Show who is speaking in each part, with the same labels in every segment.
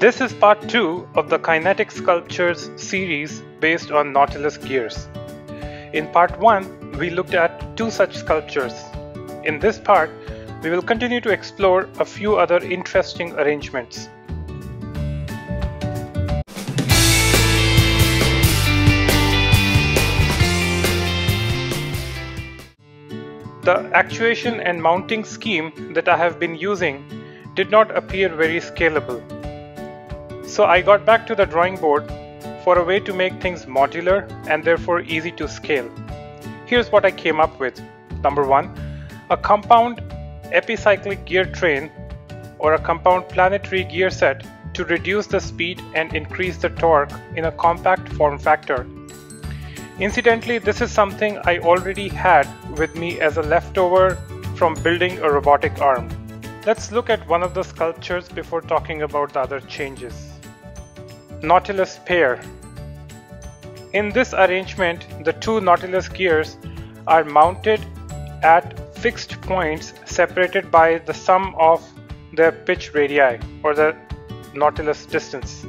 Speaker 1: This is part 2 of the Kinetic Sculptures series based on Nautilus gears. In part 1, we looked at two such sculptures. In this part, we will continue to explore a few other interesting arrangements. The actuation and mounting scheme that I have been using did not appear very scalable. So I got back to the drawing board for a way to make things modular and therefore easy to scale. Here's what I came up with. Number one, a compound epicyclic gear train or a compound planetary gear set to reduce the speed and increase the torque in a compact form factor Incidentally, this is something I already had with me as a leftover from building a robotic arm. Let's look at one of the sculptures before talking about the other changes. Nautilus pair. In this arrangement, the two Nautilus gears are mounted at fixed points separated by the sum of their pitch radii or the Nautilus distance.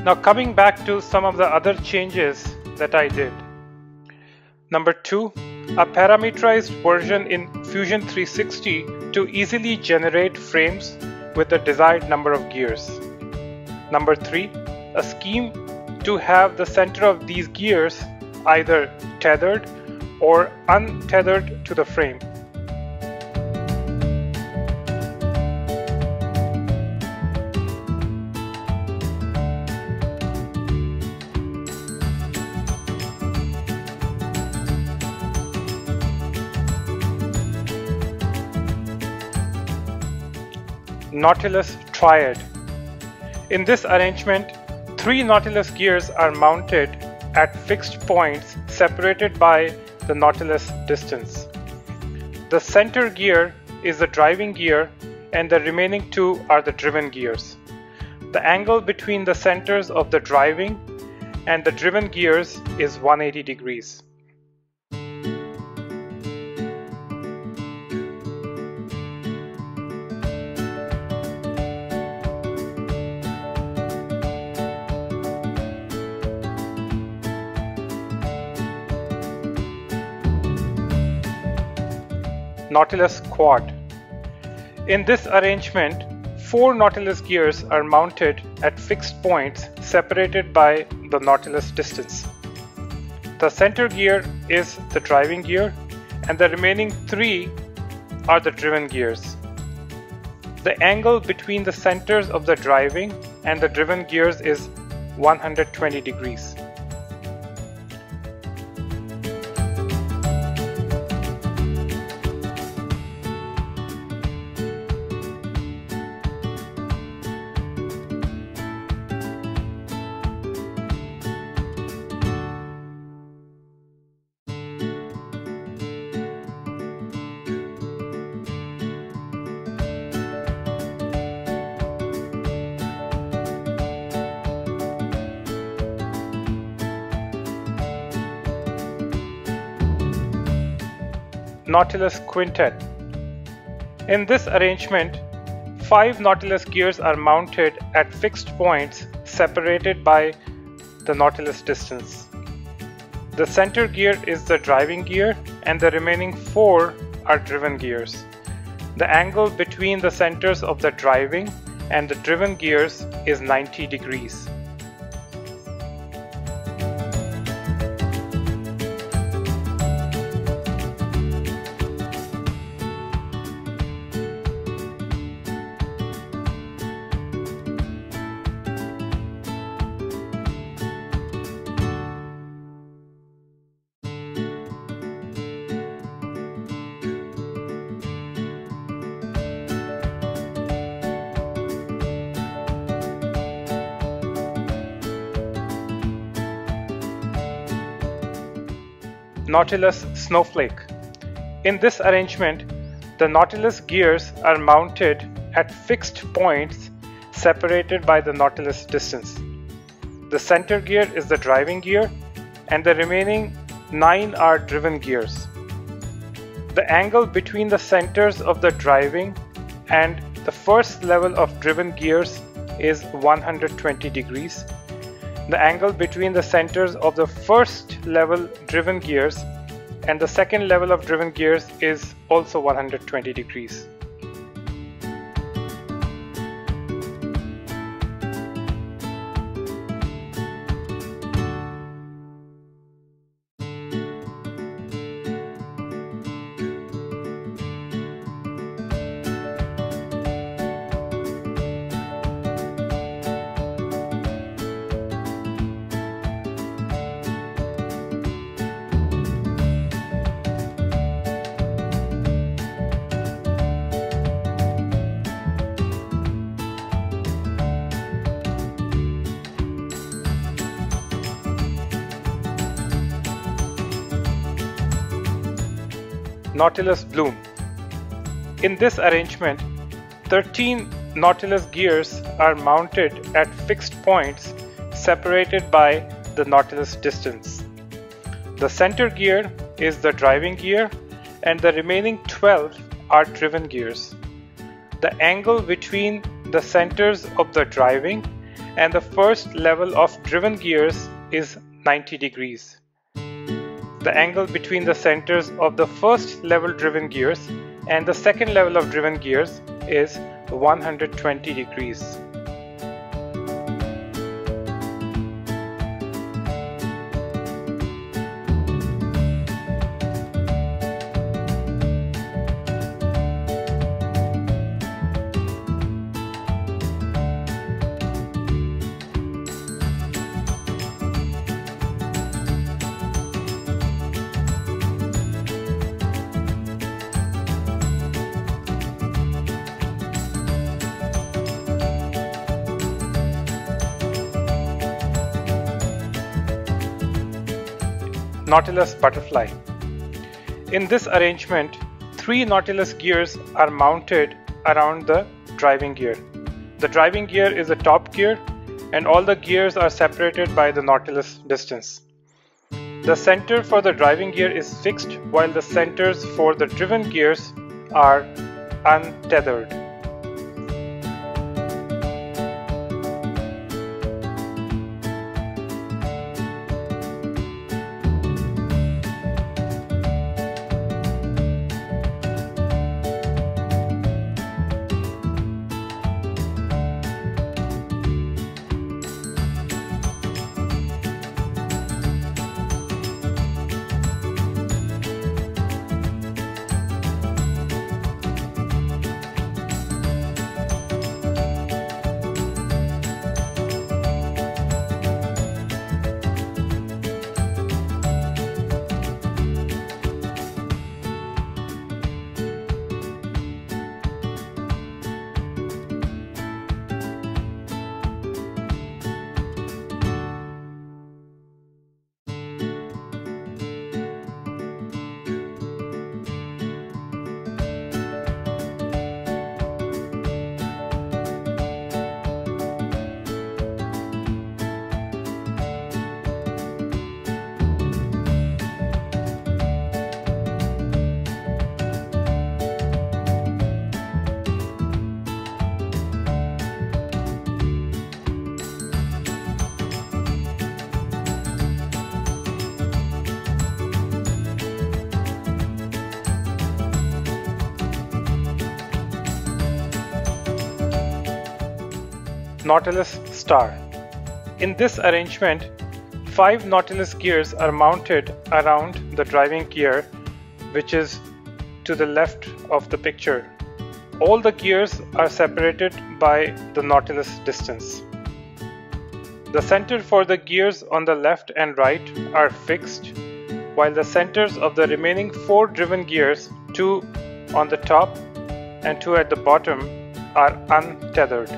Speaker 1: Now coming back to some of the other changes that I did. Number two, a parameterized version in Fusion 360 to easily generate frames with the desired number of gears. Number three, a scheme to have the center of these gears either tethered or untethered to the frame. Nautilus Triad. In this arrangement, three Nautilus gears are mounted at fixed points separated by the Nautilus distance. The center gear is the driving gear and the remaining two are the driven gears. The angle between the centers of the driving and the driven gears is 180 degrees. Nautilus Quad. In this arrangement, four Nautilus gears are mounted at fixed points separated by the Nautilus distance. The center gear is the driving gear and the remaining three are the driven gears. The angle between the centers of the driving and the driven gears is 120 degrees. Nautilus Quintet. In this arrangement, five Nautilus gears are mounted at fixed points separated by the Nautilus distance. The center gear is the driving gear and the remaining four are driven gears. The angle between the centers of the driving and the driven gears is 90 degrees. Nautilus Snowflake. In this arrangement, the Nautilus gears are mounted at fixed points separated by the Nautilus distance. The center gear is the driving gear and the remaining 9 are driven gears. The angle between the centers of the driving and the first level of driven gears is 120 degrees. The angle between the centers of the first level driven gears and the second level of driven gears is also 120 degrees. Nautilus Bloom. In this arrangement, 13 Nautilus gears are mounted at fixed points separated by the Nautilus distance. The center gear is the driving gear and the remaining 12 are driven gears. The angle between the centers of the driving and the first level of driven gears is 90 degrees. The angle between the centers of the first level driven gears and the second level of driven gears is 120 degrees. Nautilus butterfly. In this arrangement, three Nautilus gears are mounted around the driving gear. The driving gear is the top gear and all the gears are separated by the Nautilus distance. The center for the driving gear is fixed while the centers for the driven gears are untethered. Nautilus star. In this arrangement, five Nautilus gears are mounted around the driving gear, which is to the left of the picture. All the gears are separated by the Nautilus distance. The center for the gears on the left and right are fixed, while the centers of the remaining four driven gears, two on the top and two at the bottom, are untethered.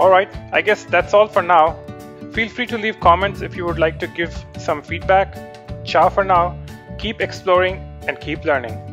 Speaker 1: Alright, I guess that's all for now. Feel free to leave comments if you would like to give some feedback. Ciao for now, keep exploring and keep learning.